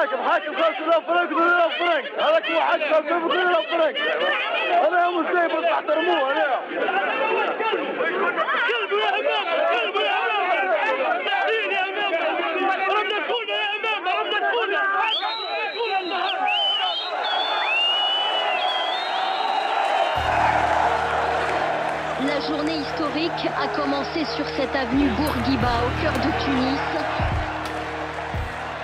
حاكم حاكم 5000 فرنك 3000 فرنك هذاك هو حاكم 3000 فرنك هذا هم الزيب تحترموه هذا كلب يا امام كلب يا امام تعديل يا امام ربنا تكون يا امام ربنا تكون La journée historique a commencé sur cette avenue Bourguiba au cœur de Tunis.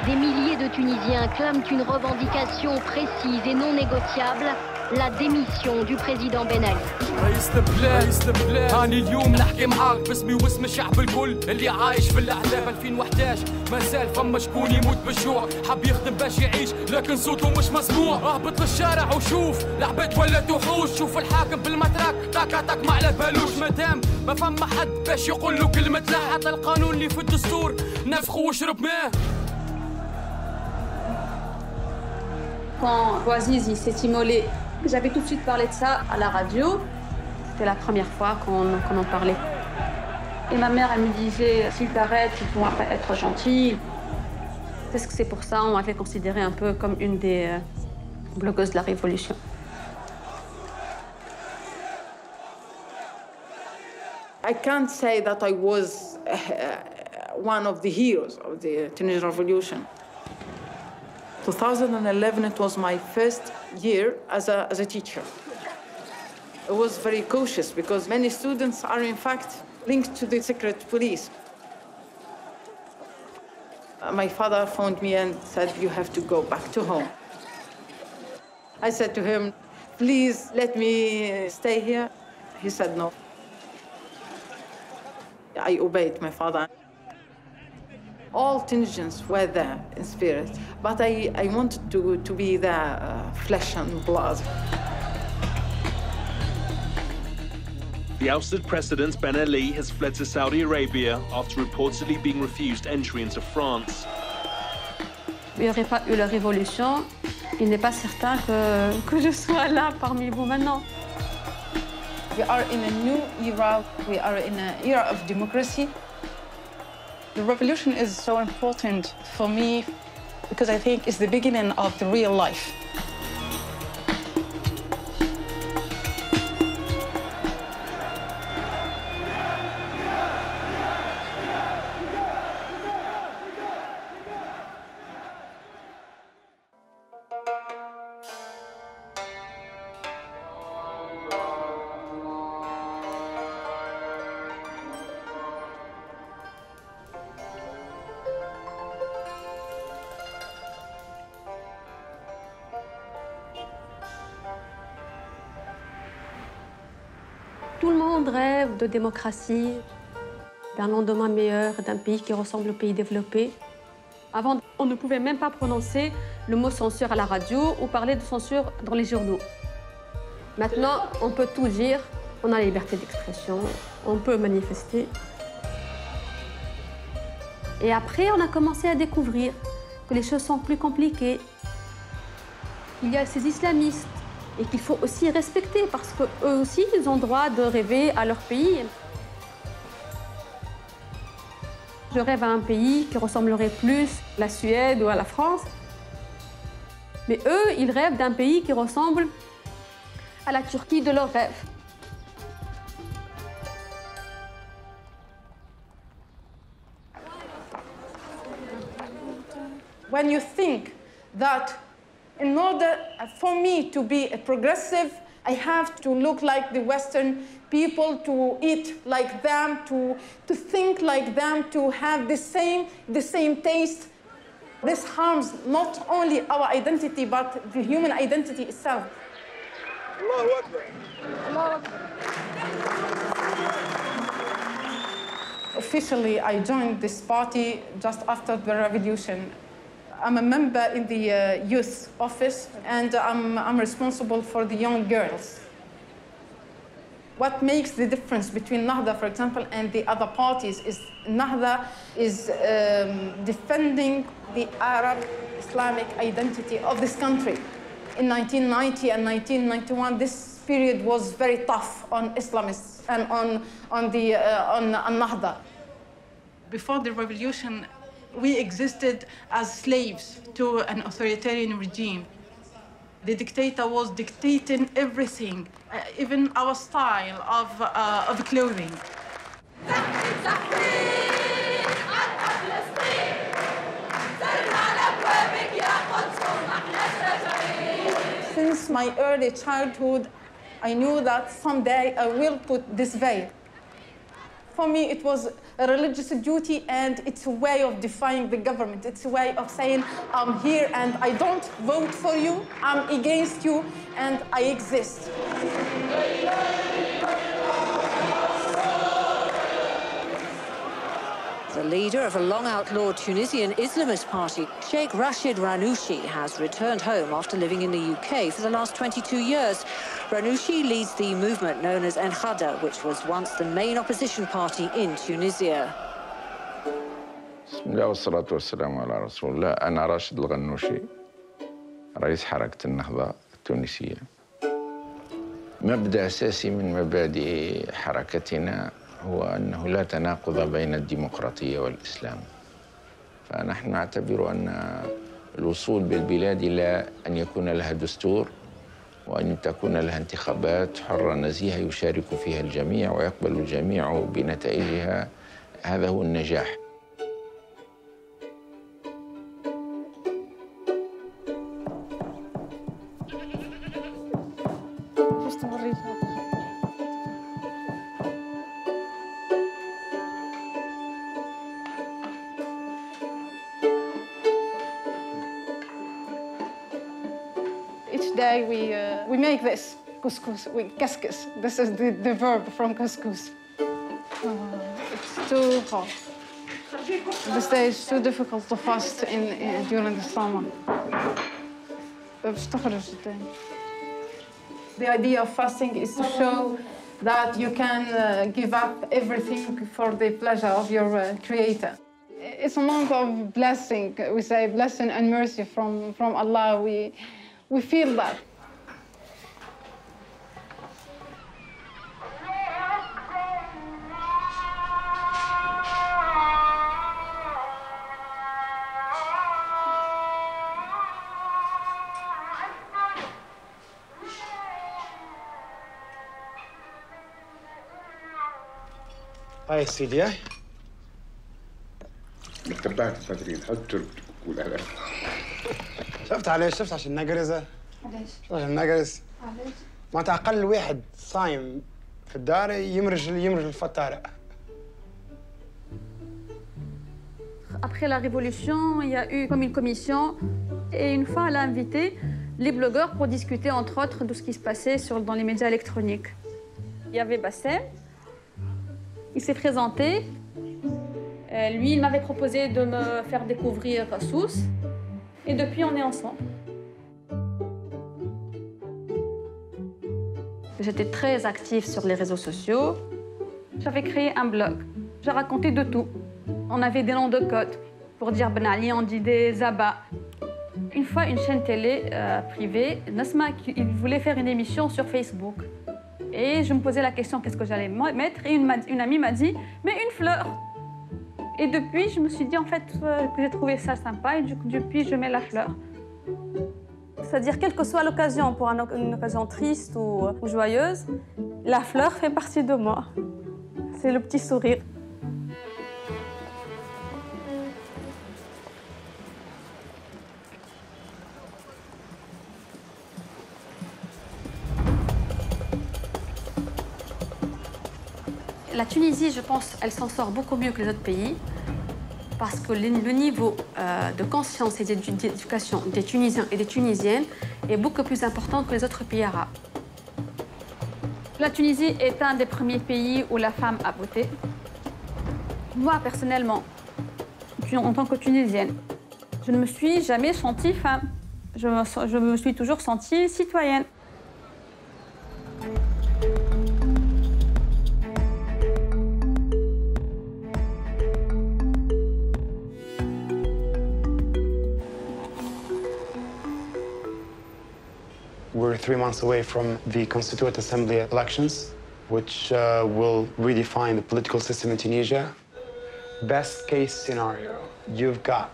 Des milliers de Tunisiens clament une revendication précise et non négociable, la démission du président Ben Ali. رئيس البلاد رئيس البلاد. هاني اليوم نحكي معاك باسمي واسم الشعب الكل اللي عايش في الاحلام 2011 مازال فما شكون يموت بالجوع حب يخدم باش يعيش لكن صوته مش مسموع. اهبط للشارع وشوف العباد ولات وحوش شوف الحاكم بالمتراك تاكا تاك ما على بالوش مادام ما فما حد باش يقول له كلمة لا حتى القانون اللي في الدستور. نفخه واشرب ماه Quand Boaziz il s'est immolé, j'avais tout de suite parlé de ça à la radio. C'était la première fois qu'on qu'on en parlait. Et ma mère, elle me disait, s'il t'arrête, pourras pas être gentil. Est-ce que c'est pour ça on m'avait considérée un peu comme une des euh, blogueuses de la Révolution I can't say that I was uh, one of the heroes of the Tunisian Revolution. 2011, it was my first year as a, as a teacher. I was very cautious because many students are, in fact, linked to the secret police. Uh, My father phoned me and said, You have to go back to home. I said to him, Please let me stay here. He said, No. I obeyed my father. All Tunisians were there in spirit, but I, I wanted to, to be there, uh, flesh and blood. The ousted President Ben Ali has fled to Saudi Arabia after reportedly being refused entry into France. Il n'y aurait pas eu la révolution, il n'est pas certain que, que je sois là parmi vous maintenant. We are in a new era. We are in an era of democracy. The revolution is so important for me because I think it's the beginning of the real life. Démocratie, d'un lendemain meilleur, d'un pays qui ressemble au pays développé. Avant, on ne pouvait même pas prononcer le mot censure à la radio ou parler de censure dans les journaux. Maintenant, on peut tout dire, on a la liberté d'expression, on peut manifester. Et après, on a commencé à découvrir que les choses sont plus compliquées. Il y a ces islamistes et qu'il faut aussi respecter parce qu'eux aussi, ils ont droit de rêver à leur pays. Je rêve à un pays qui ressemblerait plus à la Suède ou à la France. Mais eux, ils rêvent d'un pays qui ressemble à la Turquie de leur rêve. When you think that in order for me to be a progressive, I have to look like the Western people, to eat like them, to, to think like them, to have the same, the same taste. This harms not only our identity, but the human identity itself. الله اكبر Officially, I joined this party just after the revolution. I'm a member in the uh, youth office, and I'm, I'm responsible for the young girls. What makes the difference between Nahda, for example, and the other parties is Nahda is um, defending the Arab Islamic identity of this country. In 1990 and 1991, this period was very tough on Islamists and on, on, the, uh, on, on Nahda. Before the revolution, We existed as slaves to an authoritarian regime. The dictator was dictating everything, uh, even our style of, uh, of clothing. Since my early childhood, I knew that someday I will put this veil. For me, it was a religious duty and it's a way of defying the government. It's a way of saying, I'm here and I don't vote for you, I'm against you, and I exist. The leader of a long-outlawed Tunisian Islamist party, Sheikh Rashid Ghannouchi, has returned home after living in the UK for the last 22 years. Ghannouchi leads the movement known as Ennahda, which was once the main opposition party in Tunisia. بسم مبدأ أساسي من مبادئ حركتنا هو أنه لا تناقض بين الديمقراطية والإسلام. فنحن نعتبر أن الوصول بالبلاد إلى أن يكون لها دستور وأن تكون لها انتخابات حرة نزيهة يشارك فيها الجميع ويقبل الجميع بنتائجها هذا هو النجاح. couscous with couscous. This is the, the verb from couscous. Uh, it's too hot. This day is too difficult to fast in, in during the summer. The idea of fasting is to show that you can uh, give up everything for the pleasure of your uh, Creator. It's a month of blessing. We say blessing and mercy from, from Allah. We, we feel that. هاي سيدي هاي تبعت التدريب حط تقول على شفت عليه شفت عشان نقرزه ليش؟ شفت عشان نقرز معناتها اقل واحد صايم في الدار يمرج يمرج الفطاره Après la Révolution, il y a eu comme une commission et une fois, elle a invité les blogueurs pour discuter entre autres de ce qui se passait sur, dans les médias électroniques. Il y avait Bassem, il s'est présenté. Euh, lui, il m'avait proposé de me faire découvrir Sous et depuis, on est ensemble. J'étais très active sur les réseaux sociaux. J'avais créé un blog. J'ai raconté de tout. On avait des noms de code. Pour dire Ben Ali, on dit des Zaba. Une fois, une chaîne télé euh, privée, Nasma, il voulait faire une émission sur Facebook. Et je me posais la question qu'est-ce que j'allais mettre. Et une, amie m'a dit mais une fleur. Et depuis, je me suis dit en fait euh, que j'ai trouvé ça sympa. Et du depuis, je mets la fleur. C'est-à-dire, quelle que soit l'occasion, pour un- une occasion triste ou, ou joyeuse, la fleur fait partie de moi. C'est le petit sourire. Tunisie, je pense, elle s'en sort beaucoup mieux que les autres pays parce que le, niveau euh, de conscience et d'édu- d'éducation des Tunisiens et des Tunisiennes est beaucoup plus important que les autres pays arabes. La Tunisie est un des premiers pays où la femme a voté. Moi, personnellement, en tant que Tunisienne, je ne me suis jamais sentie femme. Je me suis toujours sentie citoyenne. Three months away from the Constituent Assembly elections, which uh, will redefine the political system in Tunisia. Best case scenario, you've got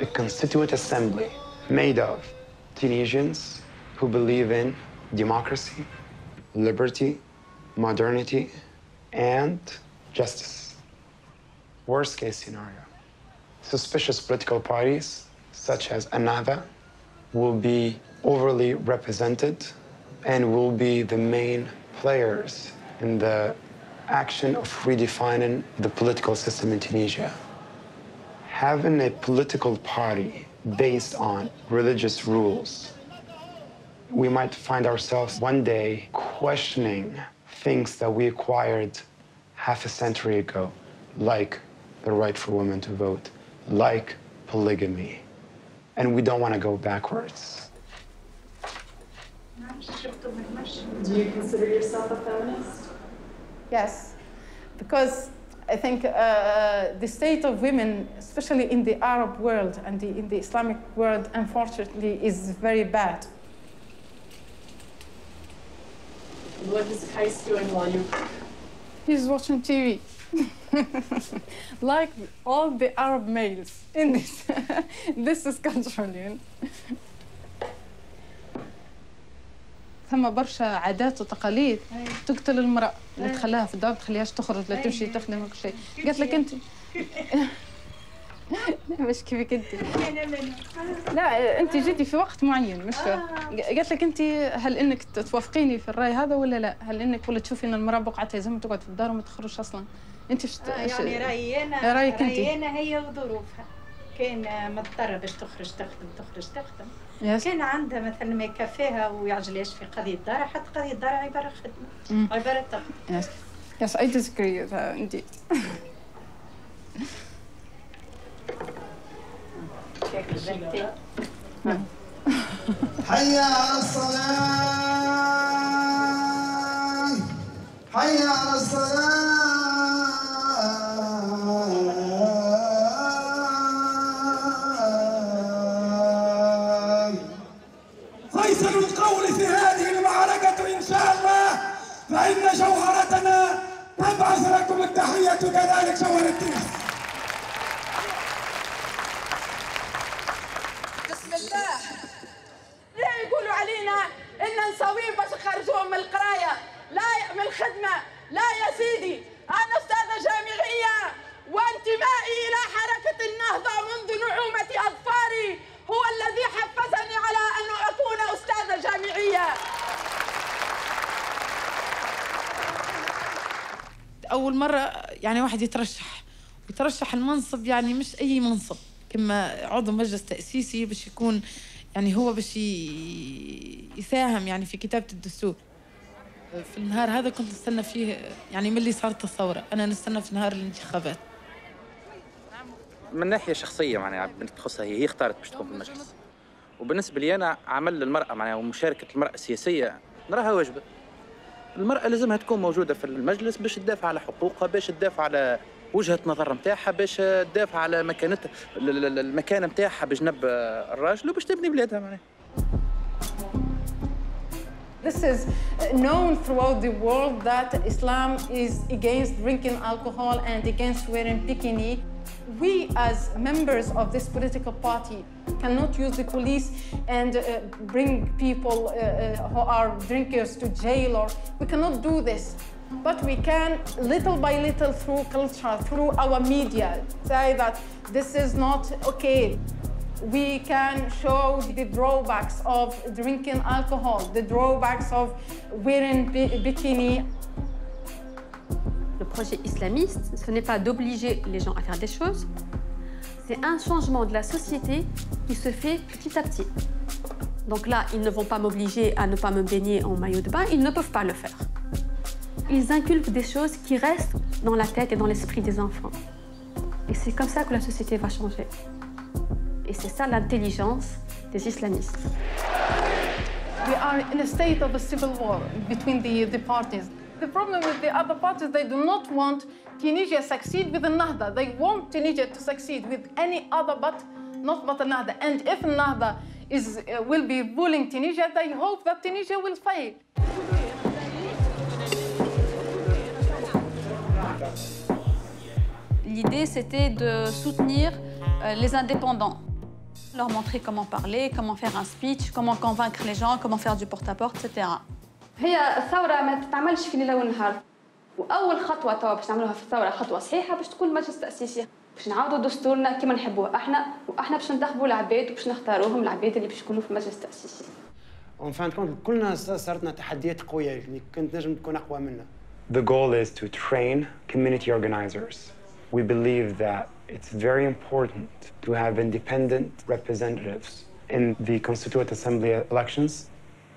a constituent assembly made of Tunisians who believe in democracy, liberty, modernity, and justice. Worst case scenario, suspicious political parties such as Ennahda will be overly represented and will be the main players in the action of redefining the political system in Tunisia. Having a political party based on religious rules, we might find ourselves one day questioning things that we acquired half a century ago, like the right for women to vote, like polygamy. And we don't want to go backwards. Do you consider yourself a feminist? Yes, because I think uh, the state of women, especially in the Arab world and the, in the Islamic world, unfortunately, is very bad. What is Kais doing while you He's watching TV. like all the Arab males in this, this is cultural, ثم برشا عادات وتقاليد تقتل المرأة اللي تخليها في الدار تخليهاش تخرج لا تمشي تخدم ولا شيء. قالت لك أنت. لا مش كيفك أنت. لا أنت جيتي في وقت معين مش قالت لك أنت هل إنك توافقيني في الرأي هذا ولا لا؟ هل إنك ولا تشوفي إن المرأة بقعتها لازم تقعد في الدار وما تخرجش أصلا؟ أنت شت... آه يعني رأيي أنا رأيك أنت؟ رأيي أنا هي وظروفها. كان مضطرة باش تخرج تخدم تخرج تخدم. يس. كان عندها مثلا ما يكفيها ويعجلهاش في قضية الدار حتى قضية الدار عبارة خدمة مم. عبارة تخدم Yes. Yes, I disagree with her, indeed. حي على الصلاة حي على الصلاة فيصل القول في هذه المعركة إن شاء الله فإن جوهرتنا تبعث لكم التحية كذلك جوهر التونس بسم الله. ليه يقولوا علينا إن نسويين باش نخرجوهم من القراية لا من الخدمه لا يا سيدي. أول مرة يعني واحد يترشح يترشح المنصب يعني مش أي منصب كما عضو مجلس تأسيسي باش يكون يعني هو باش يساهم يعني في كتابة الدستور. في النهار هذا كنت نستنى فيه يعني ملي صارت الثوره أنا نستنى في نهار الانتخابات. من ناحية شخصية معناها بنت تخصها هي هي اختارت باش تكون في المجلس وبالنسبة لي أنا عمل المرأة معناها ومشاركة المرأة السياسية نراها واجبة. المرأة لازمها تكون موجودة في المجلس باش تدافع على حقوقها باش تدافع على وجهة نظر نتاعها باش تدافع على مكانتها ال- ال- المكانة نتاعها بجنب الراجل وباش تبني بلادها معناها This is known throughout the world that Islam is against drinking alcohol and against wearing bikini. We, as members of this political party, cannot use the police and uh, bring people uh, uh, who are drinkers to jail, or we cannot do this. But we can, little by little, through culture, through our media, say that this is not okay we can show the drawbacks of drinking alcohol, the drawbacks of wearing bi- bikini. Le projet islamiste, ce n'est pas d'obliger les gens à faire des choses, c'est un changement de la société qui se fait petit à petit. Donc là, ils ne vont pas m'obliger à ne pas me baigner en maillot de bain, ils ne peuvent pas le faire. Ils inculquent des choses qui restent dans la tête et dans l'esprit des enfants. Et c'est comme ça que la société va changer. Et c'est ça l'intelligence des islamistes. We are in a state of a civil war between the, the parties. The problem with the other parties, they do not want Tunisia succeed with the Nahda. They want Tunisia to succeed with any other but not but Nahda. And if Nahda is, uh, will be ruling Tunisia, they hope that Tunisia will fail. L'idée, c'était de soutenir euh, les indépendants, leur montrer comment parler, comment faire un speech, comment convaincre les gens, comment faire du porte-à-porte, etc. هي الثورة ما تتعملش في ليلة ونهار وأول خطوة توا باش نعملوها في الثورة خطوة صحيحة باش تكون مجلس تأسيسي باش نعاودوا دستورنا كما نحبوه أحنا وأحنا باش ننتخبوا العباد وباش نختاروهم العباد اللي باش يكونوا في المجلس التأسيسي اون فان كونت كلنا صارتنا تحديات قوية اللي كنت نجم تكون أقوى منا The goal is to train community organizers. We believe that it's very important to have independent representatives in the Constituent Assembly elections.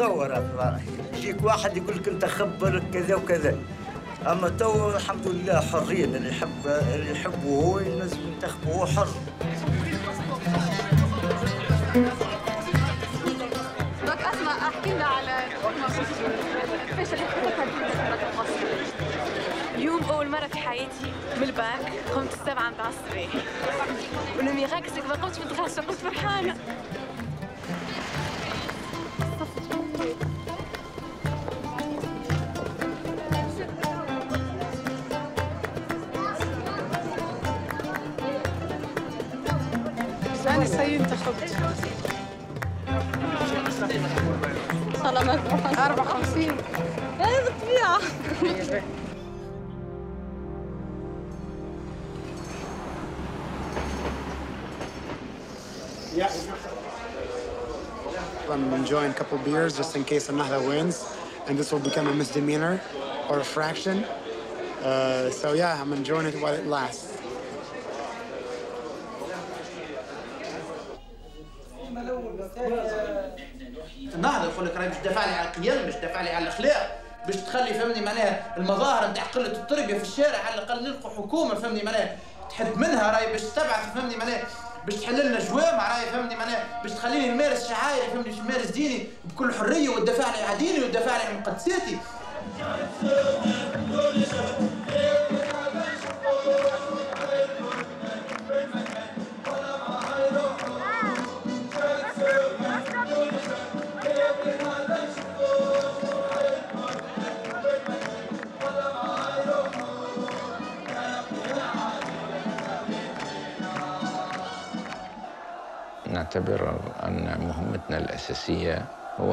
مزورة يجيك واحد يقول لك أنت خبر كذا وكذا. أما تو الحمد لله حرين اللي يحب اللي يحبه هو ينزل ينتخبه هو حر. دوك اسمع أحكي لنا على كيفاش اليوم أول مرة في حياتي من الباك قمت السبعة متاع الصباح ولو سك ما قمتش متغشة قمت فرحانة. pue. Yeah. I'm enjoying a couple beers just in case Ennahda wins, and this will become a misdemeanor or a fraction. Uh, so yeah, I'm enjoying it while it lasts. النهضة يقول لك راهي باش تدافع لي على القيم باش تدافع لي على الاخلاق باش تخلي فهمني معناها المظاهر نتاع قلة التربيه في الشارع على الأقل نلقوا حكومة فهمني معناها تحد منها راهي باش تبعث فهمني معناها باش تحل لنا جوامع راهي فهمني معناها باش تخليني نمارس شعائري فهمني نمارس ديني بكل حرية وتدافع لي على ديني وتدافع لي على مقدساتي.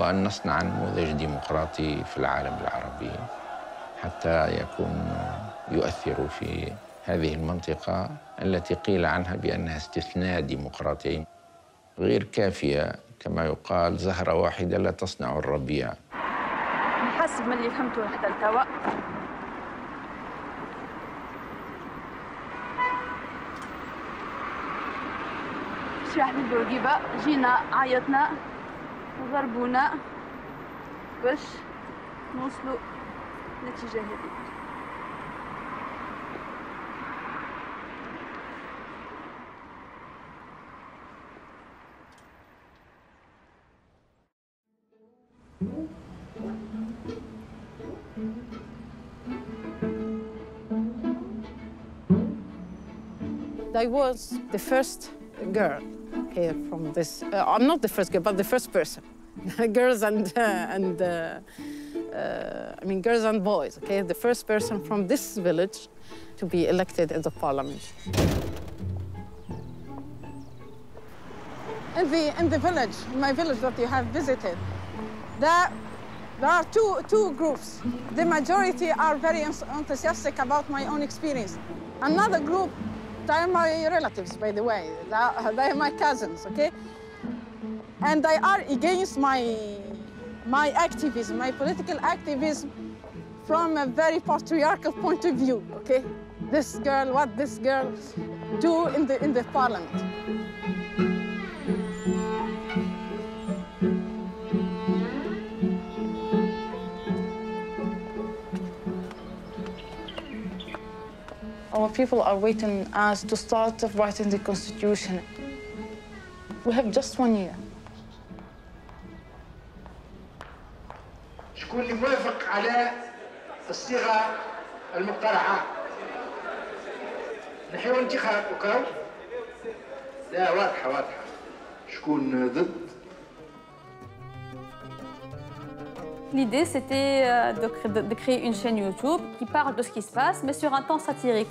هو أن نصنع نموذج ديمقراطي في العالم العربي حتى يكون يؤثر في هذه المنطقة التي قيل عنها بأنها استثناء ديمقراطي غير كافية كما يقال زهرة واحدة لا تصنع الربيع. حسب من اللي فهمته حتى لتوا شي بورقيبة جينا عيطنا. وضربونا باش نوصلوا للاتجاه هذي I was the first girl from this. Uh, I'm not the first girl, but the first person. girls and uh, and uh, uh, I mean girls and boys. Okay, the first person from this village to be elected in the parliament. In the in the village, my village that you have visited, there there are two two groups. The majority are very enthusiastic about my own experience. Another group they are my relatives, by the way. They are, my cousins, okay? And they are against my, my activism, my political activism from a very patriarchal point of view, okay? This girl, what this girl do in the, in the parliament. people are waiting us to start writing the constitution. We have just one year. شكون اللي موافق على الصيغه المقترحه نحيو الانتخاب وكاو لا واضحه واضحه شكون ضد L'idée, c'était euh, de, cré- de- de créer une chaîne YouTube qui parle de ce qui se passe, mais sur un ton satirique.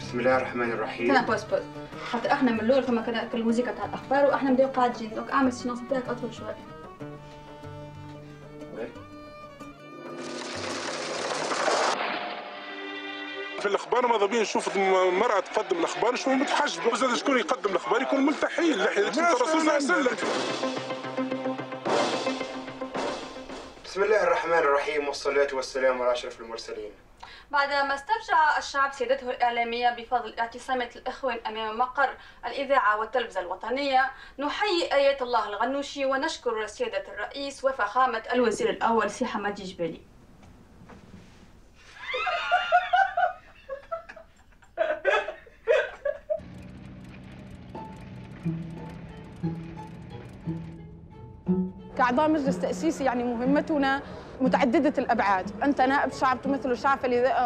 بسم الله الرحمن الرحيم. كان بوز بوز خاطر أحنا من الأول فما كان كل الموسيقى تاع الأخبار وأحنا نبداو قاعدين. دونك أعمل السيلونس نتاعك أطول شوية في الأخبار ماذا بيا نشوف المرأة تقدم الأخبار؟ شنو متحجبه وزاد شكون يقدم الأخبار يكون ملتحي. اللحيه اللي الرسول صلى الله عليه وسلم. بسم الله الرحمن الرحيم والصلاة والسلام على أشرف المرسلين. بعدما استرجع الشعب سيادته الإعلامية بفضل اعتصامات الإخوان أمام مقر الإذاعة والتلفزة الوطنية نحيي آيات الله الغنوشي ونشكر سيادة الرئيس وفخامة الوزير الأول سي حمادي جبالي كأعضاء مجلس تأسيسي يعني مهمتنا متعددة الأبعاد. أنت نائب شعب تمثل الشعب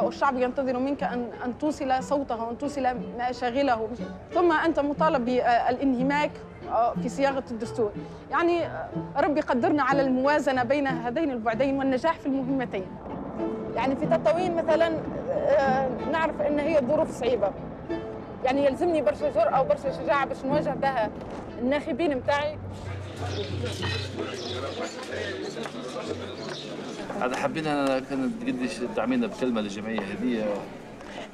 والشعب ينتظر منك أن أن توصل صوته وأن توصل مشاغله ثم أنت مطالب بالانهماك في صياغة الدستور. يعني ربي قدرنا على الموازنة بين هذين البعدين والنجاح في المهمتين. يعني في تطاوين مثلا آه، نعرف أن هي ظروف صعيبة. يعني يلزمني برشا جرأة وبرشا شجاعة باش نواجه بها الناخبين متاعي. هذا حبينا كانت قديش دعمينا بكلمة للجمعية هذه.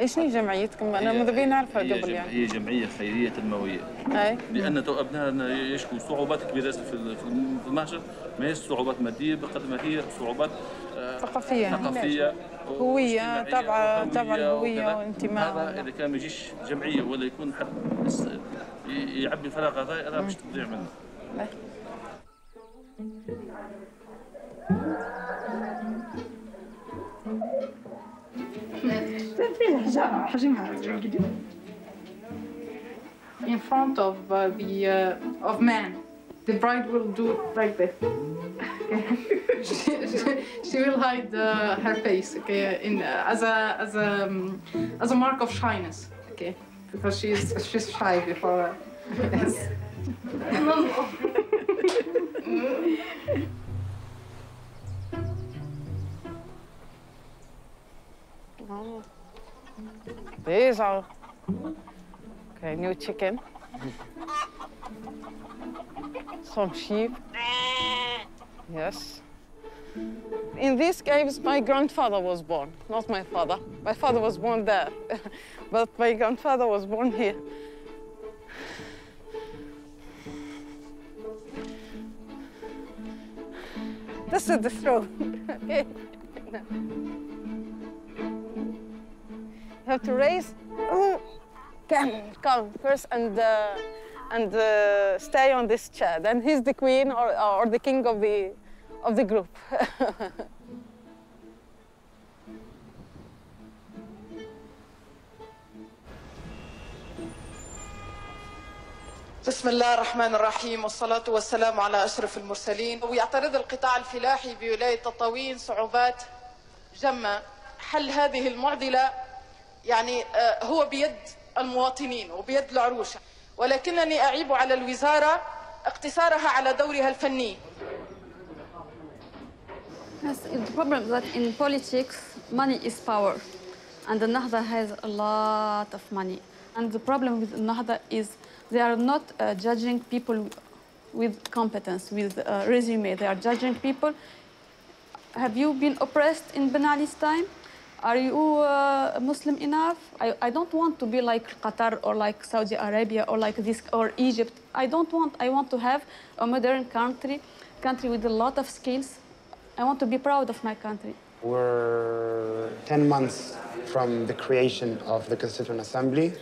إيش هي جمعيتكم؟ أنا هي- ماذا بيا نعرفها هي قبل يعني. هي جمعية خيرية تنمويه أي. لأن تو ابنائنا يشكوا صعوبات كبيرة في ال- في الم- في المهجر ما هيش صعوبات مادية بقدر ما هي صعوبات آه، ثقافية. ثقافية هوية تبع تبع الهوية وكذا. وانتماء هذا إذا كان ما يجيش جمعية ولا يكون حد يعبي الفراغ هذا هذا مش تضيع منه. In front of uh, the uh, of man, the bride will do like this. Okay. she, she, she will hide uh, her face, okay, in uh, as a as a um, as a mark of shyness, okay, because she's she's shy before. yes. These are okay. New chicken. Some sheep. Yes. In these caves, my grandfather was born, not my father. My father was born there, but my grandfather was born here. This is the throne. okay. Have to raise. Oh, come, come first, and uh, and uh, stay on this chair. Then he's the queen or, or the king of the of the group. بسم الله الرحمن الرحيم والصلاة والسلام على أشرف المرسلين ويعترض القطاع الفلاحي بولاية تطاوين صعوبات جمة حل هذه المعضلة يعني آه، هو بيد المواطنين وبيد العروش ولكنني أعيب على الوزارة اقتصارها على دورها الفني Yes, the problem is that in politics, money is power. And the Nahda has a lot of money. And the problem with Nahda is they are not uh, judging people with competence, with uh, resume. They are judging people. Have you been oppressed in Ben Ali's time? Are you uh, Muslim enough? I, I don't want to be like Qatar or like Saudi Arabia or like this or Egypt. I don't want. I want to have a modern country, country with a lot of skills. I want to be proud of my country. We're 10 months from the creation of the Constituent Assembly.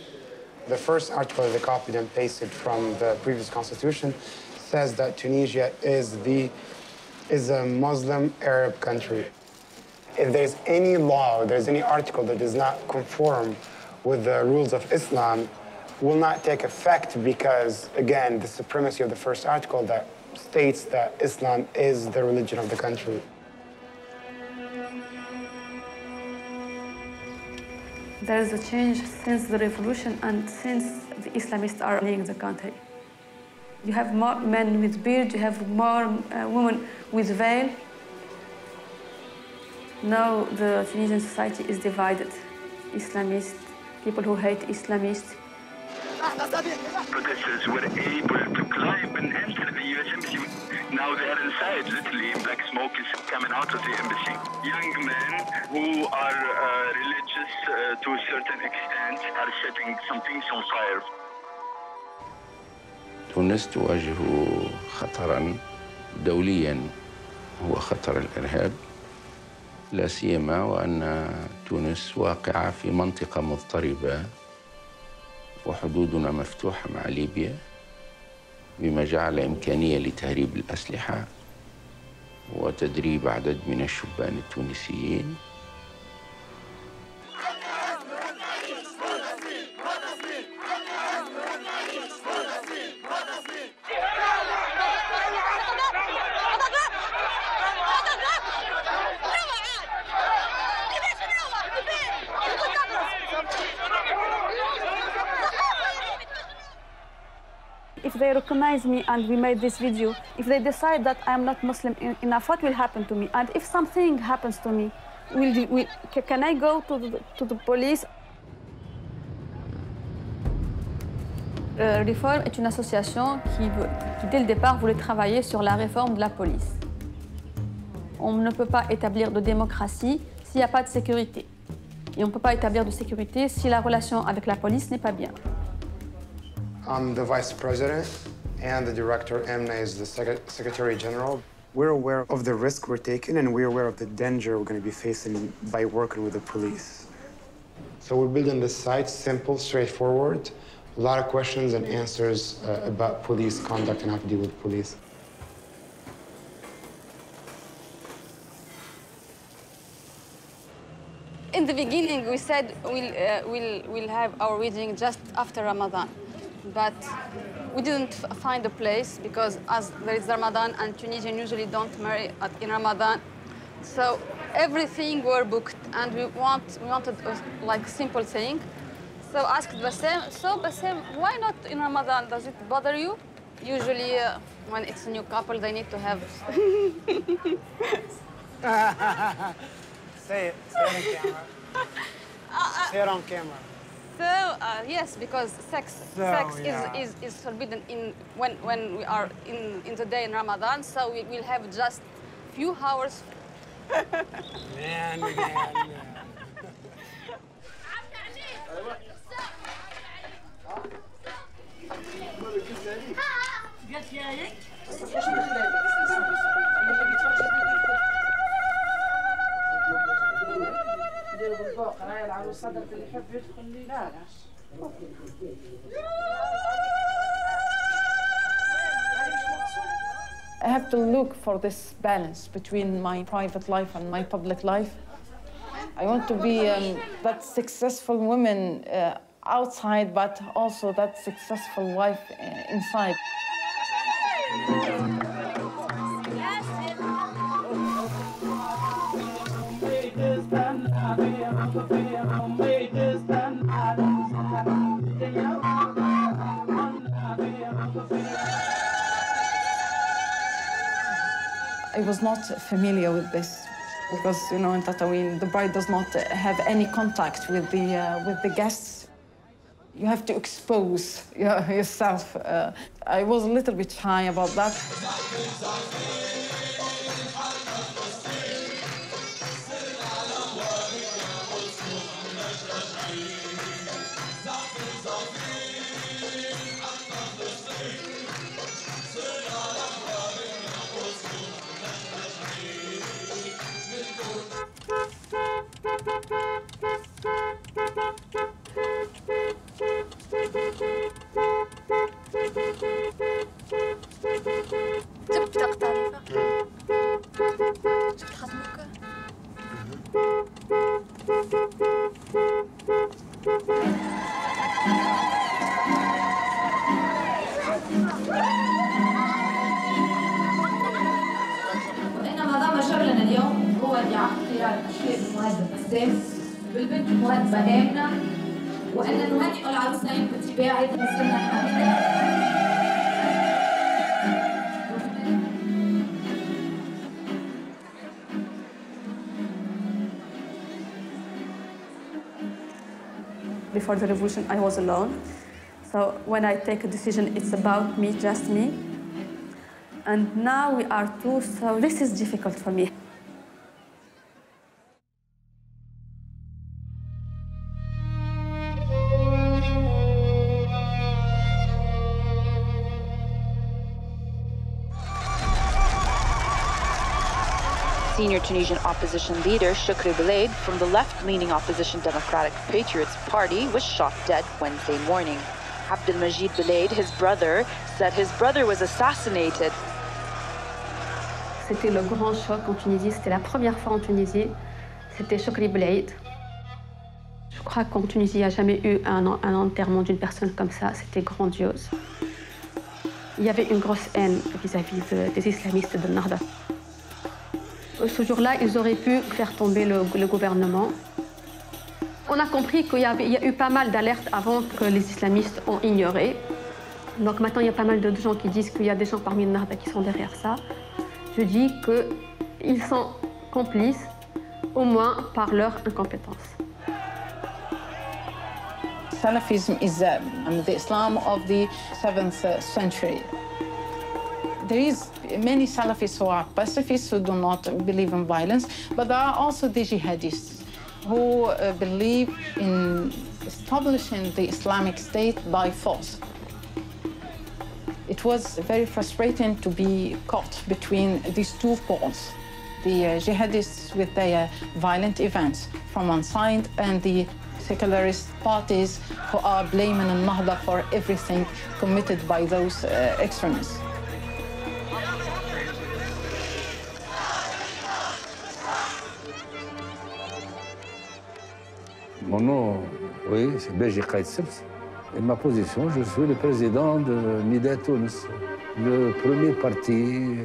The first article they copied and pasted from the previous constitution says that Tunisia is the is a Muslim Arab country. If there's any law, there's any article that does not conform with the rules of Islam, will not take effect because, again, the supremacy of the first article that states that Islam is the religion of the country. There is a change since the revolution and since the Islamists are leading the country. You have more men with beard, you have more uh, women with veil. Now the Tunisian society is divided. Islamists, people who hate Islamists. Protesters were able to climb and enter the U.S. embassy. Now they are inside, literally. Black smoke is coming out of the embassy. Young men who are uh, religious uh, to a certain extent are setting some things on fire. تونس تواجه خطرا دوليا هو خطر الارهاب لا سيما وأن تونس واقعة في منطقة مضطربة وحدودنا مفتوحة مع ليبيا بما جعل إمكانية لتهريب الأسلحة وتدريب عدد من الشبان التونسيين. They recognize me and we made this video, if they decide that I'm not Muslim en- enough, what will happen to me? And if something happens to me, will, will, ca- can I go to the, to the police? Euh, Reform est une association qui, qui, dès le départ, voulait travailler sur la réforme de la police. On ne peut pas établir de démocratie s'il n'y a pas de sécurité. Et on ne peut pas établir de sécurité si la relation avec la police n'est pas bien. I'm the vice president, and the director, Emna, is the Sec- secretary general. We're aware of the risk we're taking, and we're aware of the danger we're going to be facing by working with the police. So we're building this site simple, straightforward, a lot of questions and answers uh, about police conduct and how to deal with police. In the beginning, we said we'll, uh, we'll, we'll have our reading just after Ramadan. But we didn't f- find a place because as there is Ramadan and Tunisian usually don't marry at, in Ramadan. So everything were booked and we, want, we wanted a like simple thing. So asked Bassem, so Bassem, why not in Ramadan? Does it bother you? Usually uh, when it's a new couple, they need to have... say it. Say it on camera. say it on camera. So uh, yes, because sex So, sex yeah. is, is, is forbidden in when when we are in, in the day in Ramadan. So we will have just few hours. Man, man, man. I have to look for this balance between my private life and my public life. I want to be um, that successful woman uh, outside, but also that successful wife uh, inside. I was not familiar with this because, you know, in Tataouine, the bride does not have any contact with the, uh, with the guests. You have to expose yourself. Uh, I was a little bit shy about that. بالبنت المرتبة آمنة وأن نهنئ العروسين باتباع السنة الحميدة Before the revolution, I was alone. So when I take a decision, it's about me, just me. And now we are two, so this is difficult for me. Senior Tunisian opposition leader Shukri Belaid from the left-leaning opposition Democratic Patriots Party was shot dead Wednesday morning. Abdelmajid Belaid, his brother, said his brother was assassinated. C'était le grand choc en Tunisie, c'était la première fois en Tunisie. C'était Shukri Belaid. Je crois qu'en Tunisie, il n'y a jamais eu un, un enterrement d'une personne comme ça. C'était grandiose. Il y avait une grosse haine vis-à-vis de- des islamistes de Narda. Ce jour-là, ils auraient pu faire tomber le, gouvernement. On a compris qu'il y, a eu pas mal d'alertes avant que les islamistes ont ignoré. Donc maintenant, il y a pas mal de gens qui disent qu'il y a des gens parmi le Narda qui sont derrière ça. Je dis qu'ils sont complices, au moins par leur incompétence. Salafism is um, the Islam of the 7th uh, century. There is many Salafis who are pacifists who do not believe in violence, but there are also the jihadists who uh, believe in establishing the Islamic State by force. It was very frustrating to be caught between these two poles. The uh, jihadists with their violent events from one side and the secularist parties who are blaming al-Nahda for everything committed by those uh, extremists. Mon nom, oui, c'est Beji Sebs. Et ma position, je suis le président de Nida Tunis, le premier parti,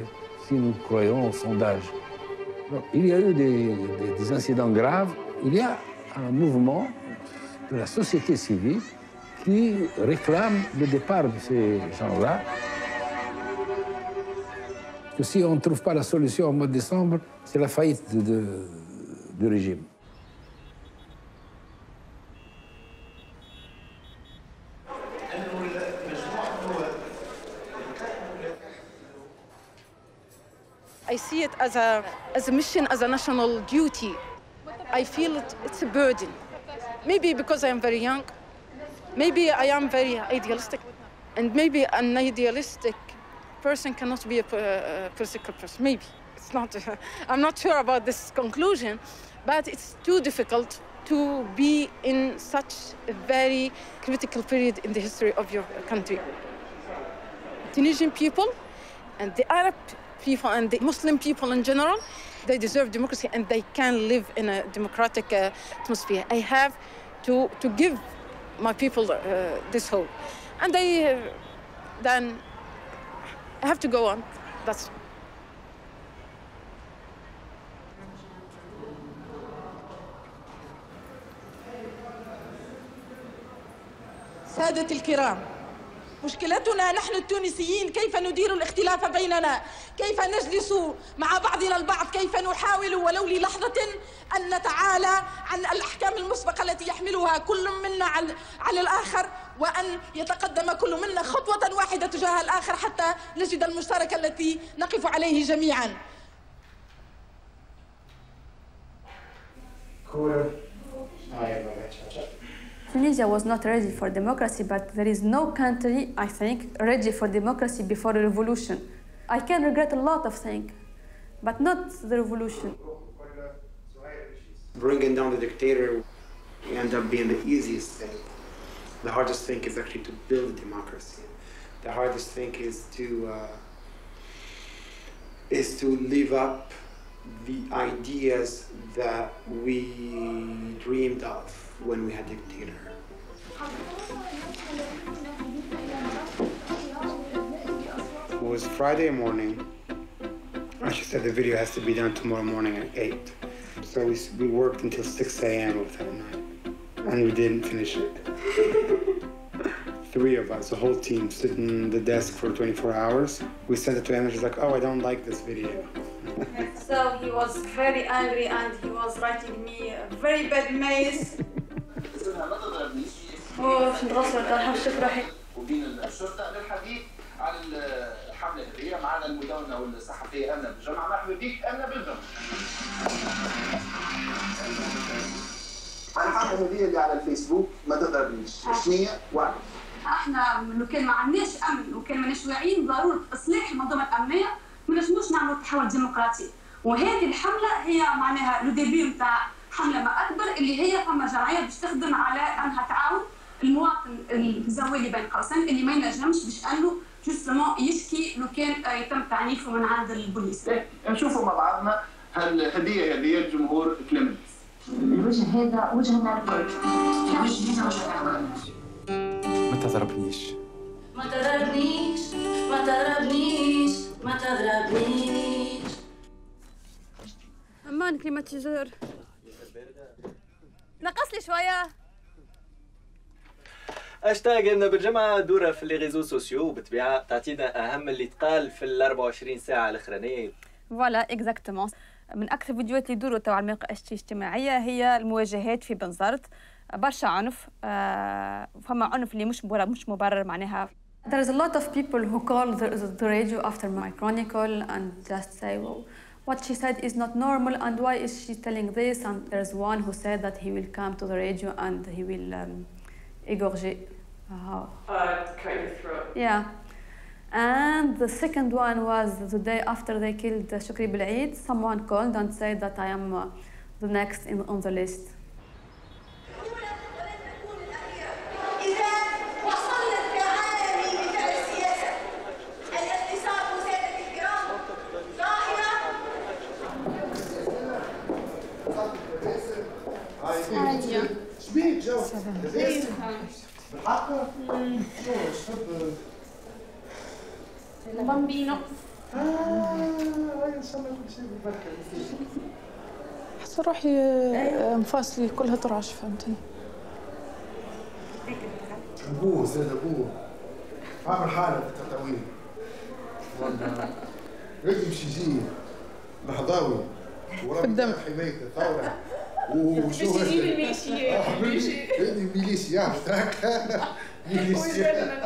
si nous croyons au sondage. Il y a eu des, des- incidents graves. Il y a un mouvement de la société civile qui réclame le départ de ces gens-là. Que si on ne trouve pas la solution au mois de décembre, c'est la faillite du régime. I see it as a, as a mission, as a national duty. I feel it, it's a burden. Maybe because I am very young, maybe I am very idealistic, and maybe an idealistic person cannot be a political person. Maybe. It's not, I'm not sure about this conclusion, but it's too difficult to be in such a very critical period in the history of your country. Tunisian people and the Arab people and the Muslim people in general, they deserve democracy and they can live in a democratic uh, atmosphere. I have to, to give my people uh, this hope. And they uh, then have to go on. That's سادة الكرام مشكلتنا نحن التونسيين كيف ندير الاختلاف بيننا؟ كيف نجلس مع بعضنا البعض؟ كيف نحاول ولو للحظة أن نتعالى عن الأحكام المسبقة التي يحملها كل منا على, الآخر وأن يتقدم كل منا خطوة واحدة تجاه الآخر حتى نجد المشترك التي نقف عليه جميعاً. Tunisia was not ready for democracy, but there is no country, I think, ready for democracy before the revolution. I can regret a lot of things, but not the revolution. Bringing down the dictator end up being the easiest thing. The hardest thing is actually to build democracy. The hardest thing is to uh, is to live up the ideas that we dreamed of when we had dictator. It was Friday morning. I she said the video has to be done tomorrow morning at 8. So we, we worked until 6 a.m. of that night, and we didn't finish it. Three of us, the whole team, sitting in the desk for 24 hours. We sent it to him, and she's like, "Oh, I don't like this video." So he was very angry and he was writing me a very bad mails. روحي. وبين الشرطة للحديث عن الحملة الهديه معنا المدونة والصحفية أمنة بالجمعة. مرحبا بك أمنة بالجمعة. الحمله الهديه اللي على الفيسبوك ما تضربنيش، شنو هي؟ واحد. إحنا لو كان ما عندناش أمن. وكان ماناش واعيين بضرورة اصلاح المنظومه الأمنية. ما نجموش نعملوا تحول ديمقراطي. وهذه الحملة هي معناها لو ديبي نتاع حملة ما أكبر اللي هي فما جمعية باش تخدم على أنها تعاون. المواطن الزوالي بين قوسين اللي ما ينجمش باش أنه جوستومون يشكي لو كان يتم تعنيفه من عند البوليس. نشوفوا مع بعضنا هالهديه هذه الجمهور كلمت. الوجه هذا وجهنا الكل وجهنا وجهنا ما تضربنيش. ما تضربنيش ما تضربنيش ما تضربنيش أمان كليماتيزور نقص لي شوية هاشتاج ابن بالجمعة دورة في لي ريزو سوسيو وبالطبيعة تعطينا أهم اللي تقال في ال 24 ساعة الأخرانية فوالا إكزاكتومون. من أكثر الفيديوهات اللي يدوروا تبع المواقع الاجتماعيه هي المواجهات في بنزرت. برشا عنف آه، فما عنف اللي مش مبرر مش مبرر معناها. There is a lot of people who call the, the radio after my chronicle and just say, well, what she said is not normal and why is she telling this? And there's one who said that he will come to the radio and he will um, égorger. Uh, Uh, cut your throat. yeah. And the second one was the day after they killed Shukri Belaid. Someone called and said that I am uh, the next in, on the list. بالحق شو شرب بامبينو حتى روحي آه، مفاصلي كلها ترعش فهمتني؟ أبوه زاد أبوه. عامل حاله في التطاويل رجل مش يجي. محضاوي حمايته ثورة. حماية الثورة وشو باش يجيب الميليشيات. عندي ميليشيا هكا ميليشيا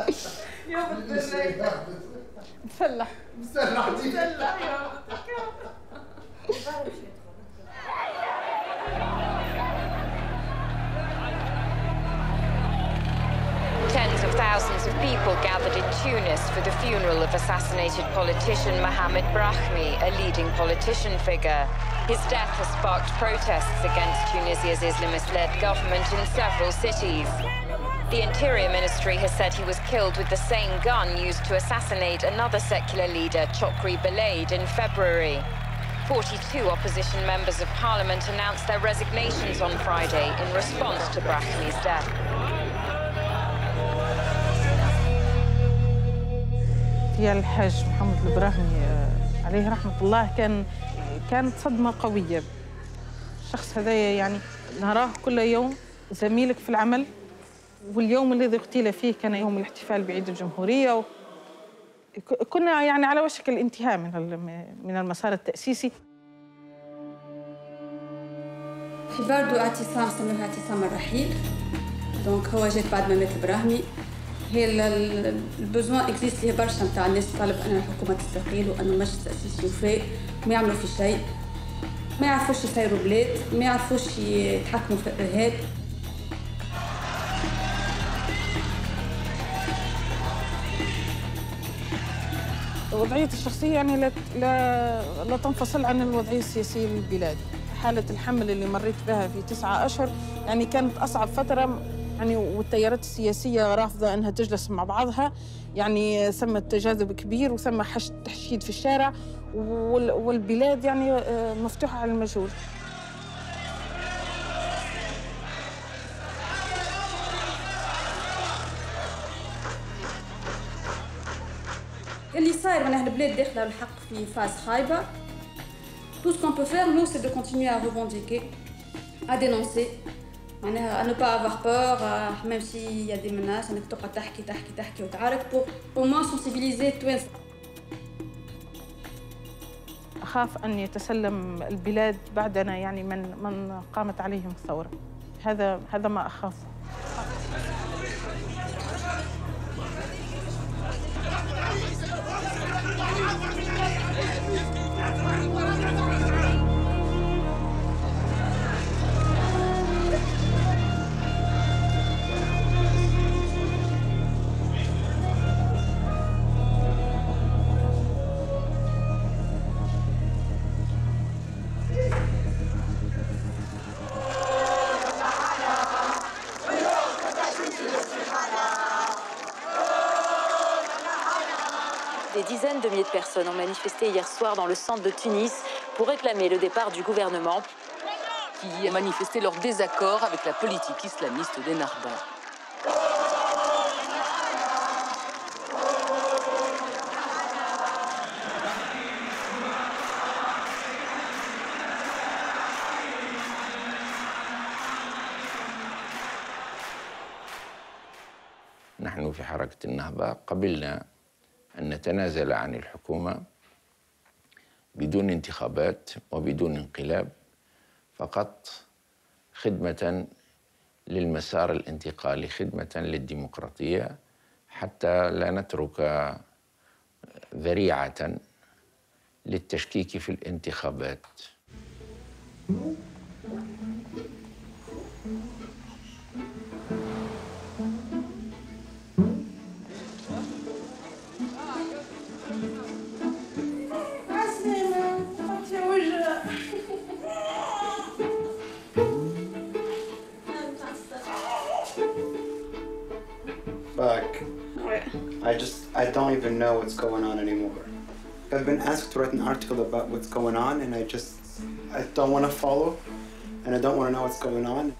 يا بالله مسلح مسلح مسلح يا Tens of thousands of people gathered in Tunis for the funeral of assassinated politician Mohamed Brahmi, a leading politician figure. His death has sparked protests against Tunisia's Islamist-led government in several cities. The Interior Ministry has said he was killed with the same gun used to assassinate another secular leader, Chokri Belaid, in February. 42 opposition members of parliament announced their resignations on Friday in response to Brahmi's death. يا الحاج محمد البراهمي آه، عليه رحمة الله كان كانت صدمة قوية. الشخص هذايا يعني نراه كل يوم زميلك في العمل واليوم الذي اغتيل فيه كان يوم الاحتفال بعيد الجمهورية. و... كنا يعني على وشك الانتهاء من من المسار التأسيسي. في برضو اعتصام سموها اعتصام الرحيل. دونك هو جات بعد ما مات ابراهيمي هي البوزوان اكزيست هي برشا نتاع الناس تطالب أن الحكومة تستقيل وأن المجلس التأسيسي يفاق ما يعملوا في شيء ما يعرفوش يسيروا بلاد ما يعرفوش يتحكموا في الإرهاب. وضعيتي الشخصية يعني لا لا لا تنفصل عن الوضعية السياسية للبلاد. حالة الحمل اللي مريت بها في تسعة أشهر يعني كانت أصعب فترة يعني والتيارات السياسية رافضة أنها تجلس مع بعضها. يعني ثم تجاذب كبير حش تحشيد في الشارع وال- والبلاد يعني آه، مفتوحة على المجهول. اللي صاير من البلاد داخلة الحق في فاز خايبة Tout ce qu'on peut faire, nous, c'est de continuer à revendiquer, à dénoncer, معناها أنا با افوار بور ميم سي يا دي مناس انك تبقى تحكي تحكي تحكي وتعارك بو بو ما سونسيبيليزي التوانسه أخاف أن يتسلم البلاد بعدنا يعني من من قامت عليهم الثورة. هذا هذا ما أخافه personnes ont manifesté hier soir dans le centre de Tunis pour réclamer le départ du gouvernement qui a manifesté leur désaccord avec la politique islamiste d'Ennahda. نحن في حركة النهضة قبلنا أن نتنازل عن الحكومة بدون انتخابات وبدون انقلاب فقط خدمة للمسار الانتقالي خدمة للديمقراطية حتى لا نترك ذريعة للتشكيك في الانتخابات. Don't even know what's going on anymore. I've been asked to write an article about what's going on, and I just, I don't want to follow, and I don't want to know what's going on.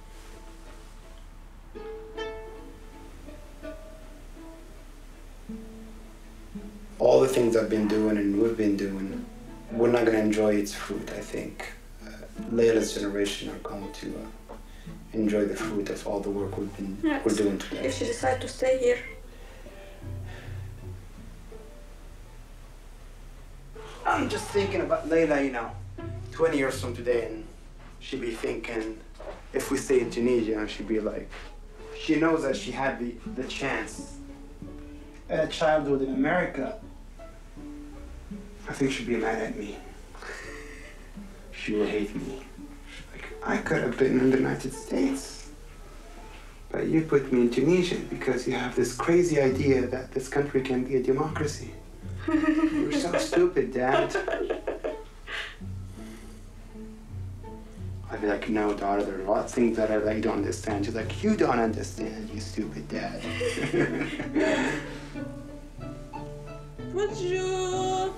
All the things I've been doing and we've been doing, we're not going to enjoy its fruit, I think. Uh, Layla's generation are going to uh, enjoy the fruit of all the work we've been, we're doing today. If she decides to stay here, I'm just thinking about Layla, you know, 20 years from today, and she'd be thinking, if we stay in Tunisia, and she'd be like, she knows that she had the, the chance a childhood in America. I think she'd be mad at me. She will hate me. Like, I could have been in the United States. But you put me in Tunisia because you have this crazy idea that this country can be a democracy. You're so stupid, Dad. I'd be like, no, daughter, there are a lot of things that, are, that you don't understand. She's like, you don't understand, you stupid dad. Bonjour.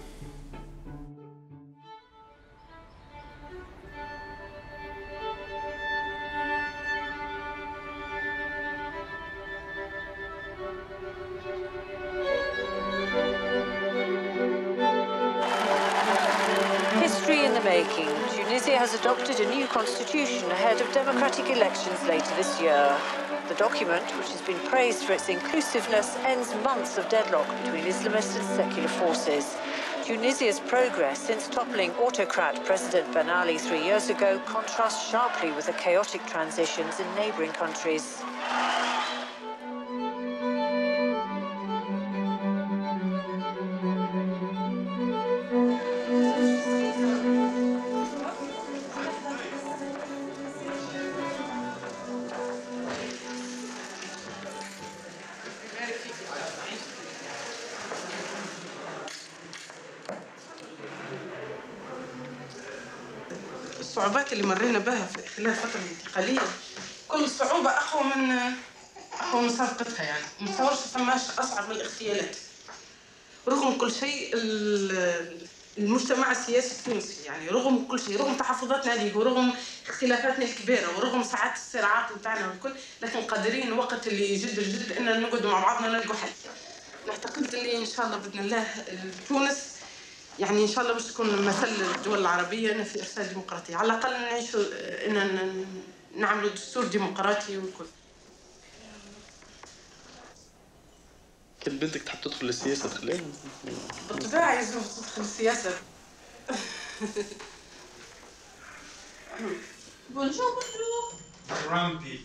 Has adopted a new constitution ahead of democratic elections later this year. The document, which has been praised for its inclusiveness, ends months of deadlock between Islamist and secular forces. Tunisia's progress since toppling autocrat President Ben Ali three years ago contrasts sharply with the chaotic transitions in neighboring countries. اللي مرينا بها في خلال الفترة الانتقالية. كل صعوبة أقوى من أقوى من سابقتها يعني. ما نتصورش فماش أصعب من الاغتيالات. رغم كل شيء ال- المجتمع السياسي التونسي يعني رغم كل شيء رغم تحفظاتنا عليه ورغم اختلافاتنا الكبيرة ورغم ساعات الصراعات نتاعنا والكل لكن قادرين وقت اللي يجد الجد أن نقعد مع بعضنا نلقوا حل. نعتقد اللي إن شاء الله بإذن الله تونس يعني إن شاء الله باش تكون مثل الدول العربية في إرسال ديمقراطية. على الأقل نعيشوا ان نعملوا دستور ديمقراطي والكل. كان بنتك تحب تدخل السياسة تخليها؟ بالطبيعة لازم تدخل السياسة بونجور بونجور Grumpy.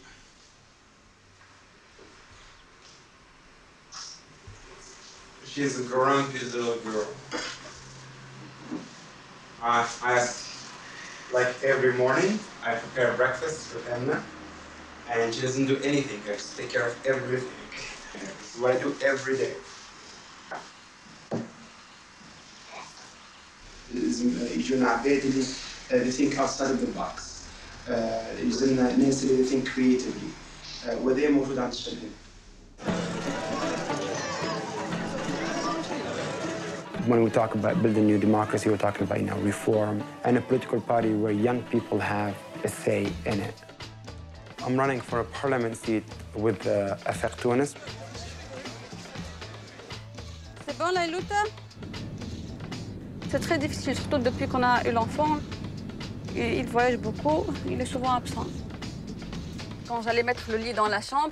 She's a grumpy little girl. Uh, I, like every morning, I prepare breakfast for Emma, and she doesn't do anything. I just take care of everything. this is what I do every day. يجونا عباد اللي uh, they think outside of the box uh, يجونا ناس اللي they think creatively uh, وده موجود عند الشباب When we talk about building new democracy, we're talking about you know, reform and a political party where young people have a say in it. I'm running for a parliament seat with uh, Afek Tunis. C'est bon, Lailouta C'est très difficile, surtout depuis qu'on a eu l'enfant. Il voyage beaucoup, il est souvent absent. Quand j'allais mettre le lit dans la chambre,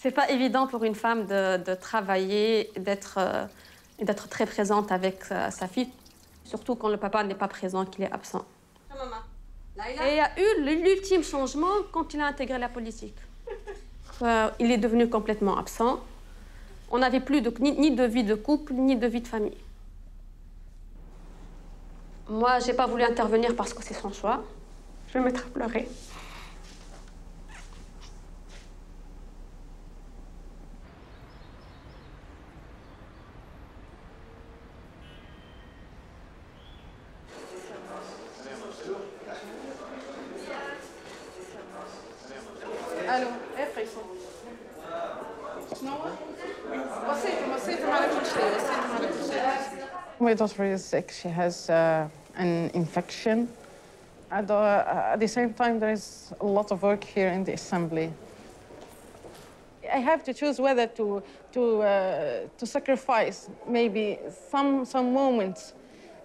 C'est pas évident pour une femme de, de travailler, d'être euh, d'être très présente avec euh, sa fille, surtout quand le papa n'est pas présent, qu'il est absent. Et il y a eu l'ultime changement quand il a intégré la politique. Euh, il est devenu complètement absent. On n'avait plus de, ni, ni de vie de couple, ni de vie de famille. Moi, j'ai pas voulu intervenir parce que c'est son choix. Je vais me mettre à pleurer. My daughter is sick. She has uh, an infection. And uh, at the same time, there is a lot of work here in the assembly. I have to choose whether to, to, uh, to sacrifice maybe some, some moments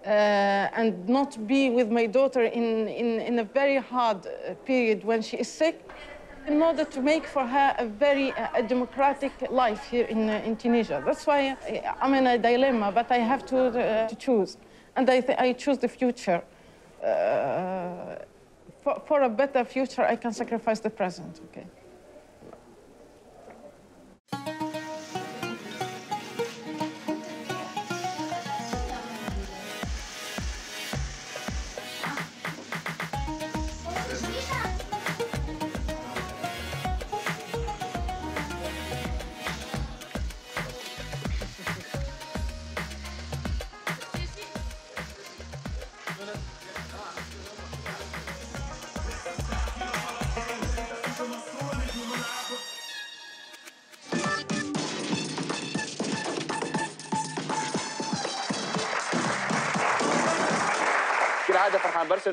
uh, and not be with my daughter in, in, in a very hard uh, period when she is sick in order to make for her a very uh, a democratic life here in, uh, in Tunisia. That's why I, I'm in a dilemma, but I have to, uh, to choose. And I, I choose the future. Uh, for, for a better future, I can sacrifice the present, okay?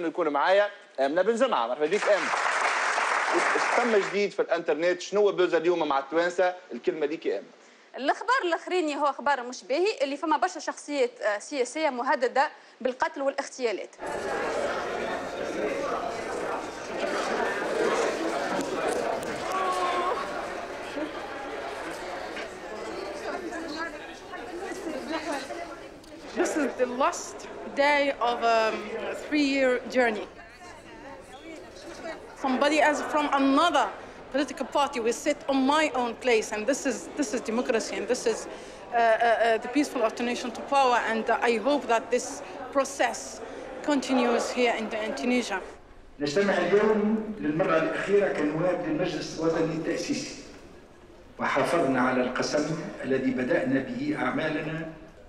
انه يكون معايا امنه بن جمعه مرحبا بك امنه ثم جديد في الانترنت شنو بوزا اليوم مع التوانسة؟ الكلمة يا امنه الأخبار الأخرين هو أخبار مش باهي اللي فما برشا شخصيات آه، سياسية مهددة بالقتل والاغتيالات. last day of a three-year journey. Somebody as from another political party will sit on my own place, and this is this is democracy, and this is uh, uh, uh, the peaceful alternation to power. And uh, I hope that this process continues here in, in Tunisia. نجتمع اليوم للمرة الأخيرة كنواب للمجلس الوطني التأسيسي وحافظنا على القسم الذي بدأنا به أعمالنا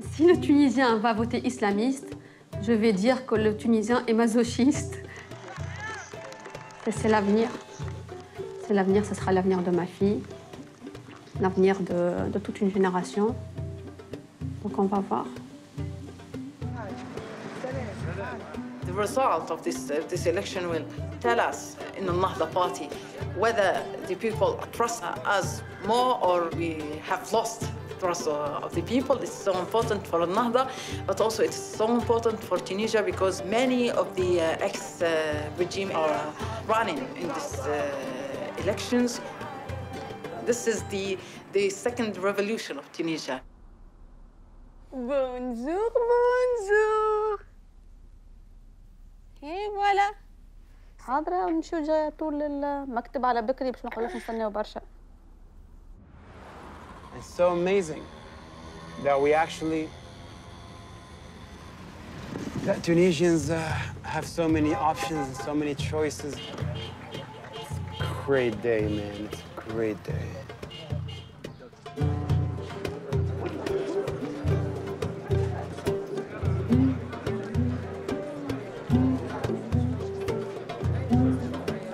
Si le Tunisien va voter islamiste, je vais dire que le Tunisien est masochiste. C'est l'avenir. C'est l'avenir, ce sera l'avenir de ma fille, l'avenir de, de toute une génération. Donc on va voir. The result of this, uh, this election will tell us in the Nahda party whether the people trust us more or we have lost trust uh, of the people. It's so important for Nahda, but also it's so important for Tunisia because many of the uh, ex-regime are uh, running in these uh, elections. This is the, the second revolution of Tunisia. Bonjour, bonjour. ايه فوالا حاضرة ونمشيو جاية طول المكتب على بكري باش نقعدوش نستناو برشا It's so amazing that we actually, that Tunisians uh, have so many options and so many choices. It's a great day, man. It's a great day.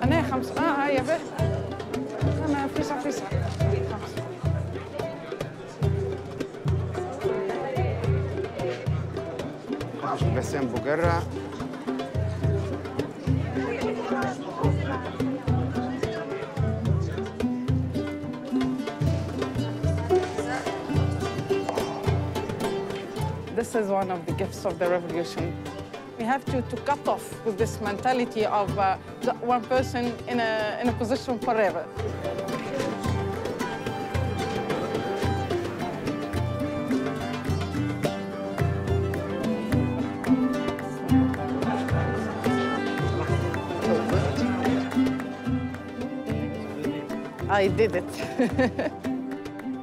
أنا خمس آه هيا به أنا فيسع فيسع This is one of the gifts of the revolution. We have to, to cut off with this mentality of uh, one person in a, in a position forever. I did it.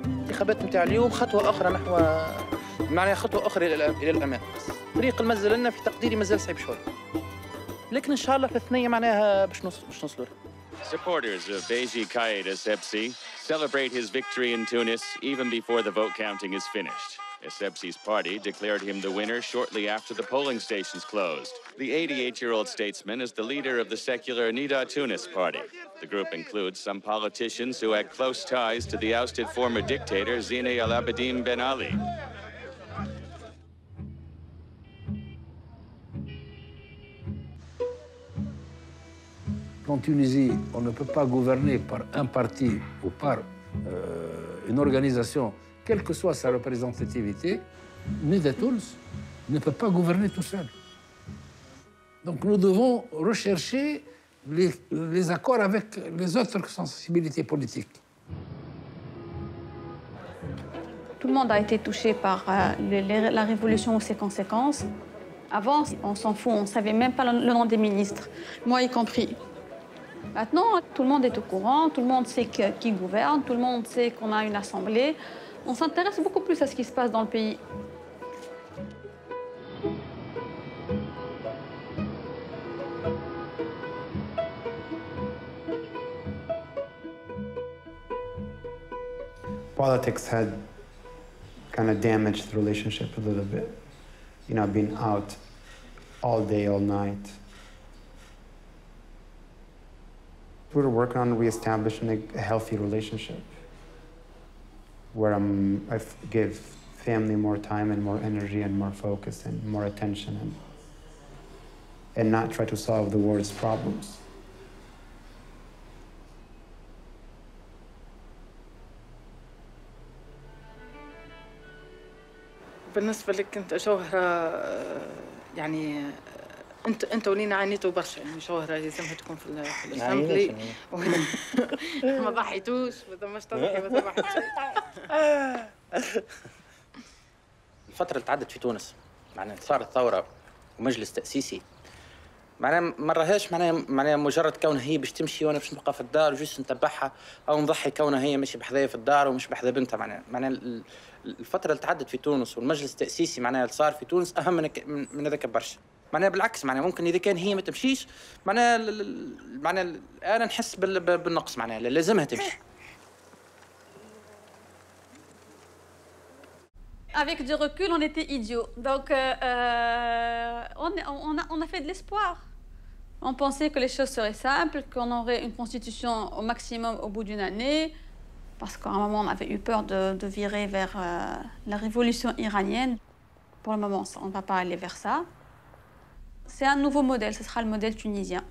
الانتخابات نتاع اليوم خطوة أخرى نحو معناها إلى الأ- إلى الأمام طريق المنزل لنا في تقديري مازال صعيب شوية لكن إن شاء الله في الثنية معناها باش نوصل باش نوصلوا له. Supporters of Beji Caid Essebsi celebrate his victory in Tunis even before the vote counting is finished. Essebsi's party declared him the winner shortly after the polling stations closed. The 88-year-old statesman is the leader of the secular Nidaa Tounes party. The group includes some politicians who had close ties to the ousted former dictator Zine El Abidine Ben Ali. qu'en Tunisie, on ne peut pas gouverner par un parti ou par euh, une organisation, quelle que soit sa représentativité, Nida Toulouse ne peut pas gouverner tout seul. Donc nous devons rechercher les, accords avec les autres sensibilités politiques. Tout le monde a été touché par euh, la révolution ou ses conséquences. Avant, on s'en fout, on ne savait même pas le, nom des ministres, moi y compris. Maintenant, tout le monde est au courant, tout le monde sait qui gouverne, tout le monde sait qu'on a une assemblée. On s'intéresse beaucoup plus à ce qui se passe dans le pays. Politics had kind of damaged the relationship a little bit. You know, being out all day, all night. We were working on reestablishing a, a healthy relationship where I'm, I f- give family more time and more energy and more focus and more attention and, and not try to solve the world's problems. بالنسبة لك أنت جوهرة آه، يعني أنت أنت ولينا عانيتوا برشا يعني جوهرة لازمها تكون في ال- في الأسامبلي ما ضحيتوش ما ثماش تضحي ما ثماش الفترة اللي تعدت في تونس معناها صارت ثورة ومجلس تأسيسي. معناها ما راهاش معناها معناها مجرد كونها هي باش تمشي وأنا باش نبقى في الدار وجوست نتبعها أو نضحي كونها هي ماشي بحذايا في الدار ومش بحذا بنتها. معناها معناها ال- الفترة اللي تعدت في تونس والمجلس التأسيسي معناها اللي صار في تونس أهم من ك- من من هذاك برشا. معناها بالعكس معناها ممكن اذا كان هي ما تمشيش معناها ال- ال- معناها ال- انا نحس بال- بال- بالنقص معناها لازمها تمشي Avec du recul, on était idiots. Donc, euh, euh, on, on a, on a fait de l'espoir. On pensait que les choses seraient simples, qu'on aurait une constitution au maximum au bout d'une année, parce qu'à un moment, on avait eu peur de, de virer vers euh, la révolution iranienne. Pour le moment, ça- on ne va pas aller vers ça. C'est un nouveau modèle, ce sera le modèle tunisien.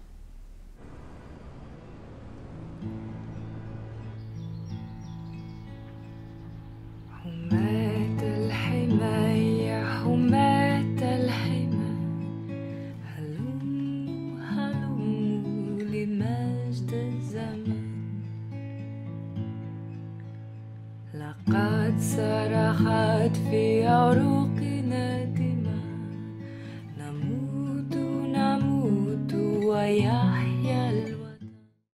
مات الحماية ومات الحمى هلموا هلموا لمجد الزمن لقد صرخت في عروق 我要